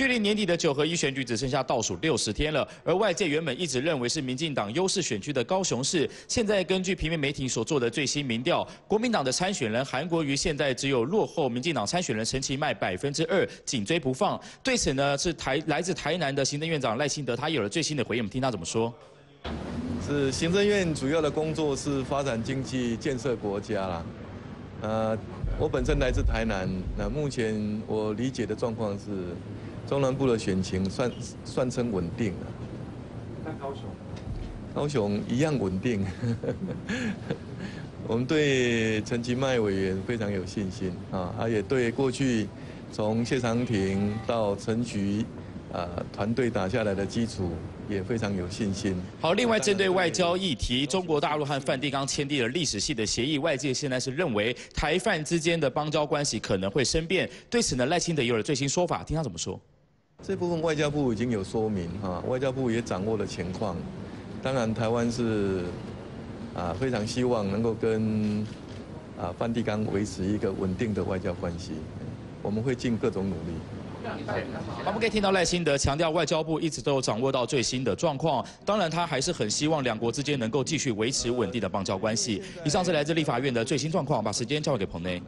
距离年底的九合一选举只剩下倒数六十天了，而外界原本一直认为是民进党优势选区的高雄市，现在根据平面媒体所做的最新民调，国民党的参选人韩国瑜现在只有落后民进党参选人陈其迈百分之二，紧追不放。对此呢，是台来自台南的行政院长赖清德，他有了最新的回应，我们听他怎么说。是行政院主要的工作是发展经济、建设国家啦。呃，我本身来自台南，那目前我理解的状况是，中南部的选情算算称稳定了。那高雄？高雄一样稳定。我们对陈其迈委员非常有信心啊，啊也对过去从谢长廷到陈菊。呃，团队打下来的基础也非常有信心。好，另外针对外交议题，中国大陆和梵蒂冈签订了历史性的协议，外界现在是认为台梵之间的邦交关系可能会生变。对此呢，赖清德有了最新说法，听他怎么说。这部分外交部已经有说明哈，外交部也掌握了情况。当然，台湾是啊非常希望能够跟啊梵蒂冈维持一个稳定的外交关系，我们会尽各种努力。我们可以听到赖清德强调，外交部一直都有掌握到最新的状况。当然，他还是很希望两国之间能够继续维持稳定的邦交关系。以上是来自立法院的最新状况，把时间交给彭内。